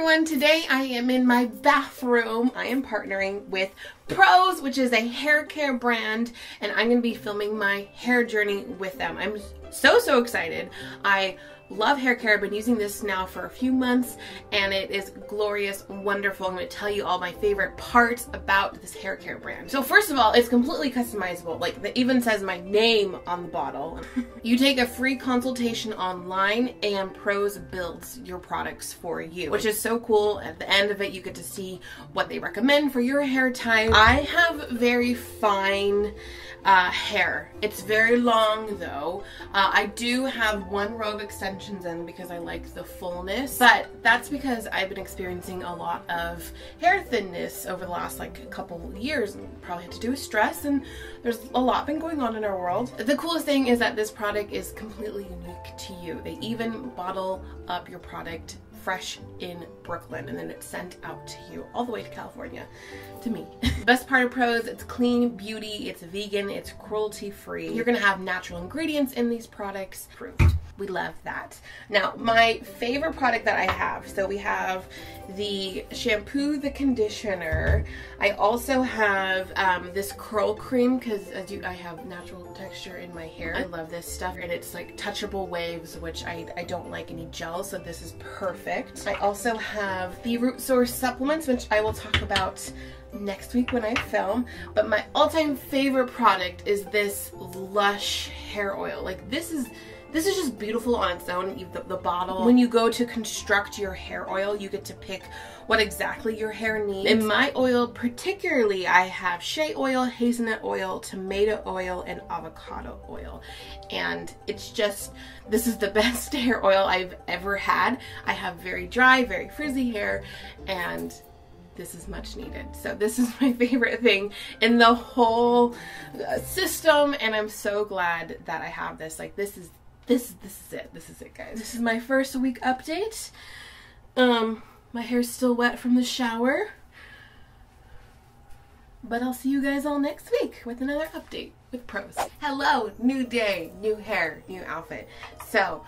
everyone. Today I am in my bathroom. I am partnering with Prose, which is a hair care brand, and I'm going to be filming my hair journey with them. I'm so, so excited. I love hair care. I've been using this now for a few months and it is glorious, wonderful. I'm going to tell you all my favorite parts about this hair care brand. So first of all, it's completely customizable. Like it even says my name on the bottle. you take a free consultation online and Prose builds your products for you, which is so cool. At the end of it, you get to see what they recommend for your hair type. I have very fine uh, hair. It's very long though. Uh, I do have one row of extensions in because I like the fullness, but that's because I've been experiencing a lot of hair thinness over the last like couple years and probably had to do with stress and there's a lot been going on in our world. The coolest thing is that this product is completely unique to you. They even bottle up your product fresh in Brooklyn and then it's sent out to you all the way to California to me. Best part of Prose, it's clean beauty, it's vegan, it's cruelty free. You're gonna have natural ingredients in these products. Proved. We love that. Now, my favorite product that I have, so we have the shampoo, the conditioner. I also have um, this curl cream because I have natural texture in my hair. I love this stuff and it's like touchable waves, which I, I don't like any gel, so this is perfect. I also have the Root Source supplements, which I will talk about next week when I film. But my all-time favorite product is this Lush hair oil. Like this is this is just beautiful on its own, the, the, bottle. When you go to construct your hair oil, you get to pick what exactly your hair needs. In my oil, particularly, I have shea oil, hazelnut oil, tomato oil, and avocado oil. And it's just, this is the best hair oil I've ever had. I have very dry, very frizzy hair, and this is much needed. So this is my favorite thing in the whole uh, system and I'm so glad that I have this. Like this is this this is it. This is it guys. This is my first week update. Um my hair's still wet from the shower. But I'll see you guys all next week with another update with Prose. Hello, new day, new hair, new outfit. So,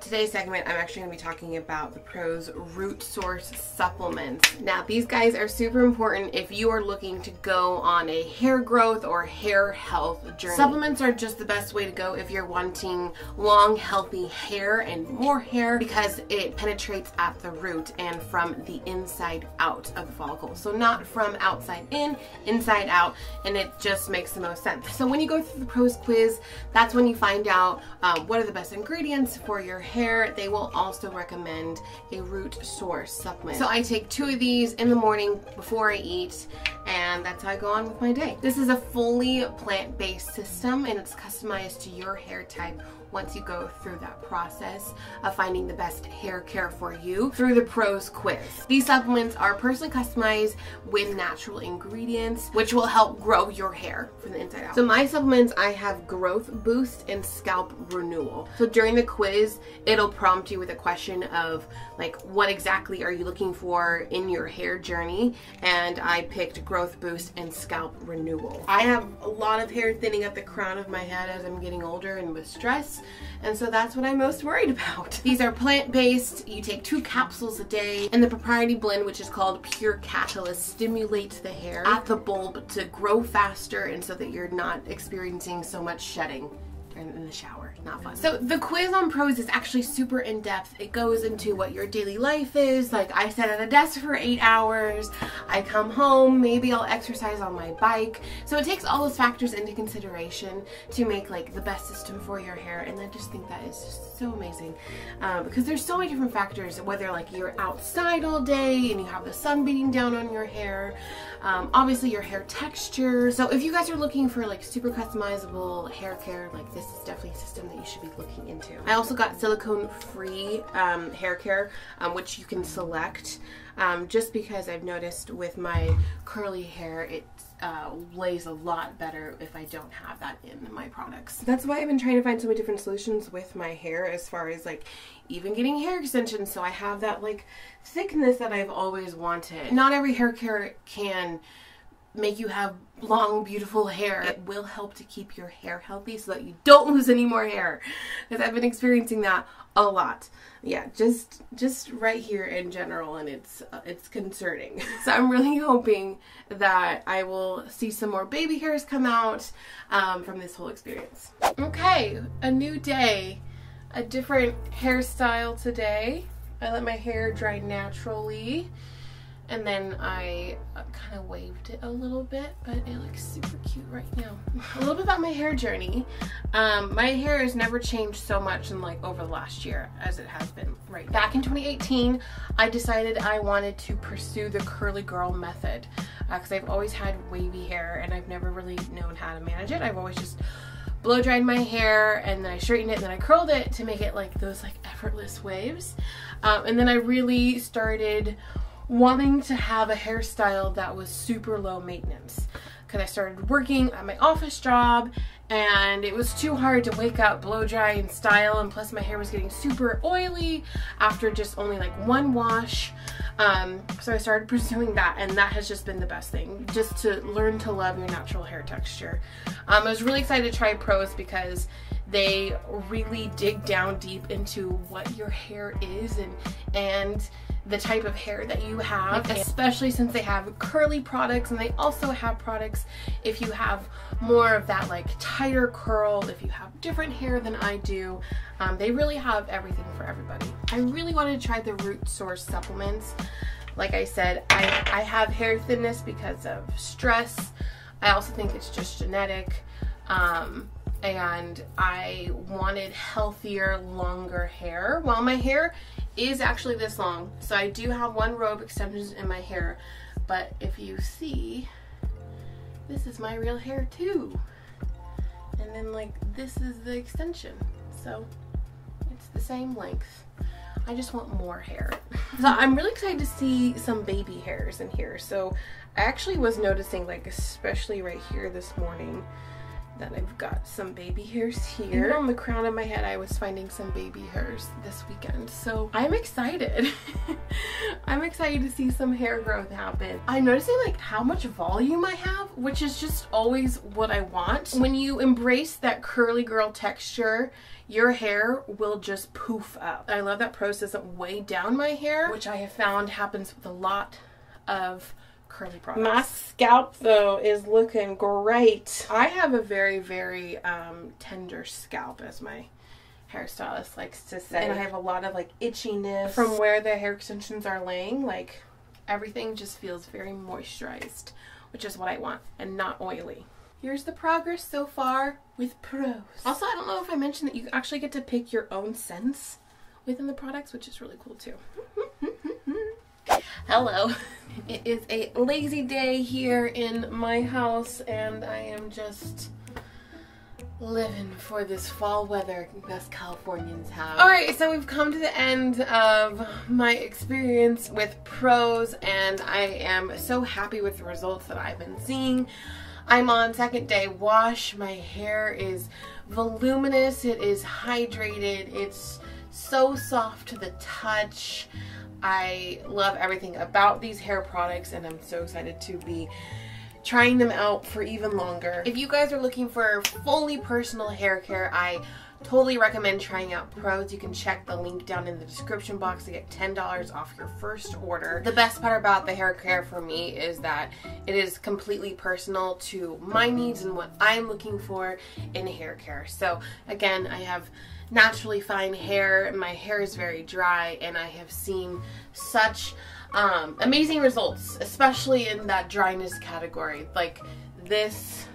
today's segment, I'm actually going to be talking about the Prose Root Source Supplements. Now, these guys are super important if you are looking to go on a hair growth or hair health journey. Supplements are just the best way to go if you're wanting long, healthy hair and more hair because it penetrates at the root and from the inside out of the follicle. So not from outside in, inside out, and it just makes the most sense. So when you go through the Prose quiz, that's when you find out um, what are the best ingredients for your hair, they will also recommend a root source supplement. So I take two of these in the morning before I eat and that's how I go on with my day. This is a fully plant-based system and it's customized to your hair type once you go through that process of finding the best hair care for you through the Prose quiz. These supplements are personally customized with natural ingredients, which will help grow your hair from the inside out. So my supplements, I have growth boost and scalp renewal. So during the quiz, it'll prompt you with a question of like, what exactly are you looking for in your hair journey? And I picked growth boost and scalp renewal. I have a lot of hair thinning at the crown of my head as I'm getting older and with stress and so that's what I'm most worried about. These are plant-based, you take two capsules a day, and the propriety blend, which is called Pure Catalyst, stimulates the hair at the bulb to grow faster and so that you're not experiencing so much shedding in the shower. Not fun. So the quiz on Prose is actually super in-depth. It goes into what your daily life is. Like I sit at a desk for eight hours. I come home, maybe I'll exercise on my bike. So it takes all those factors into consideration to make like the best system for your hair. And I just think that is so amazing. Um, because there's so many different factors, whether like you're outside all day and you have the sun beating down on your hair. Um, obviously your hair texture. So if you guys are looking for like super customizable hair care, like this is definitely a system that you should be looking into. I also got silicone free um, hair care, um, which you can select um, just because I've noticed with my curly hair, it uh, lays a lot better if I don't have that in my products. That's why I've been trying to find so many different solutions with my hair as far as like even getting hair extensions so I have that like thickness that I've always wanted. Not every hair care can make you have long, beautiful hair. It will help to keep your hair healthy so that you don't lose any more hair. Because I've been experiencing that a lot. Yeah, just just right here in general, and it's uh, it's concerning. so I'm really hoping that I will see some more baby hairs come out um, from this whole experience. Okay, a new day, a different hairstyle today. I let my hair dry naturally and then I uh, kind of waved it a little bit, but it looks super cute right now. a little bit about my hair journey. Um, my hair has never changed so much in like over the last year as it has been right Back in 2018, I decided I wanted to pursue the curly girl method because uh, I've always had wavy hair and I've never really known how to manage it. I've always just blow dried my hair and then I straightened it and then I curled it to make it like those like effortless waves. Um, and then I really started wanting to have a hairstyle that was super low maintenance because I started working at my office job and it was too hard to wake up, blow dry, and style and plus my hair was getting super oily after just only like one wash. Um, so I started pursuing that and that has just been the best thing, just to learn to love your natural hair texture. Um, I was really excited to try Prose because they really dig down deep into what your hair is and and the type of hair that you have, especially since they have curly products and they also have products if you have more of that like tighter curl, if you have different hair than I do. Um, they really have everything for everybody. I really wanted to try the Root Source supplements. Like I said, I, I have hair thinness because of stress. I also think it's just genetic. Um, and I wanted healthier, longer hair. While my hair is actually this long, so I do have one of extensions in my hair, but if you see, this is my real hair too. And then like this is the extension, so it's the same length. I just want more hair. so I'm really excited to see some baby hairs in here. So I actually was noticing like especially right here this morning, that I've got some baby hairs here. on the crown of my head, I was finding some baby hairs this weekend. So I'm excited. I'm excited to see some hair growth happen. I'm noticing like how much volume I have, which is just always what I want. When you embrace that curly girl texture, your hair will just poof up. I love that process doesn't weigh down my hair, which I have found happens with a lot of curly products. My scalp though is looking great. I have a very, very um, tender scalp as my hairstylist likes to say. And I have a lot of like itchiness from where the hair extensions are laying. Like everything just feels very moisturized, which is what I want and not oily. Here's the progress so far with Prose. Also, I don't know if I mentioned that you actually get to pick your own scents within the products, which is really cool too. Hello. It is a lazy day here in my house and I am just living for this fall weather us Californians have. Alright, so we've come to the end of my experience with Prose and I am so happy with the results that I've been seeing. I'm on second day wash. My hair is voluminous. It is hydrated. It's so soft to the touch. I love everything about these hair products and I'm so excited to be trying them out for even longer. If you guys are looking for fully personal hair care, I totally recommend trying out Prose. You can check the link down in the description box to get $10 off your first order. The best part about the hair care for me is that it is completely personal to my needs and what I'm looking for in hair care. So again, I have naturally fine hair. My hair is very dry and I have seen such um, amazing results, especially in that dryness category. Like this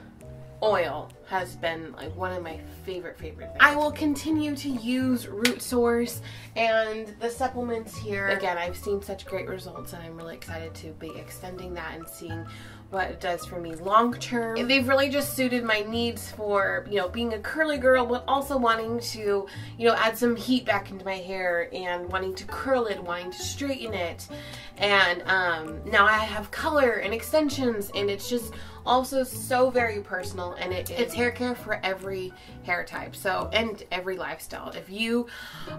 oil has been like one of my favorite favorite things. I will continue to use Root Source and the supplements here. Again, I've seen such great results and I'm really excited to be extending that and seeing what it does for me long term. They've really just suited my needs for, you know, being a curly girl, but also wanting to, you know, add some heat back into my hair and wanting to curl it, wanting to straighten it. And um, now I have color and extensions and it's just also so very personal and it, it's It's hair care for every hair type, so and every lifestyle. If you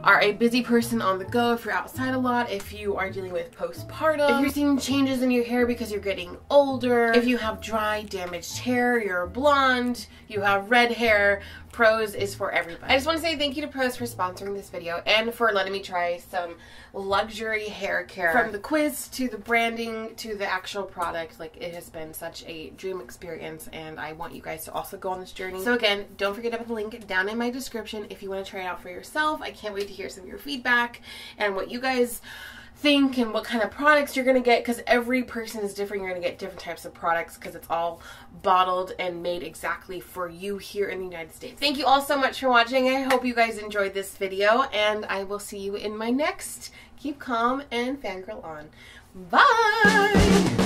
are a busy person on the go, if you're outside a lot, if you are dealing with postpartum, if you're seeing changes in your hair because you're getting older, if you have dry, damaged hair, you're blonde, you have red hair, Prose is for everybody. I just want to say thank you to Prose for sponsoring this video and for letting me try some luxury hair care. From the quiz to the branding to the actual product, like it has been such a dream experience and I want you guys to also go on this journey. So again, don't forget to put the link down in my description if you want to try it out for yourself. I can't wait to hear some of your feedback and what you guys think and what kind of products you're going to get because every person is different. You're going to get different types of products because it's all bottled and made exactly for you here in the United States. Thank you all so much for watching. I hope you guys enjoyed this video and I will see you in my next Keep Calm and Fangirl On. Bye!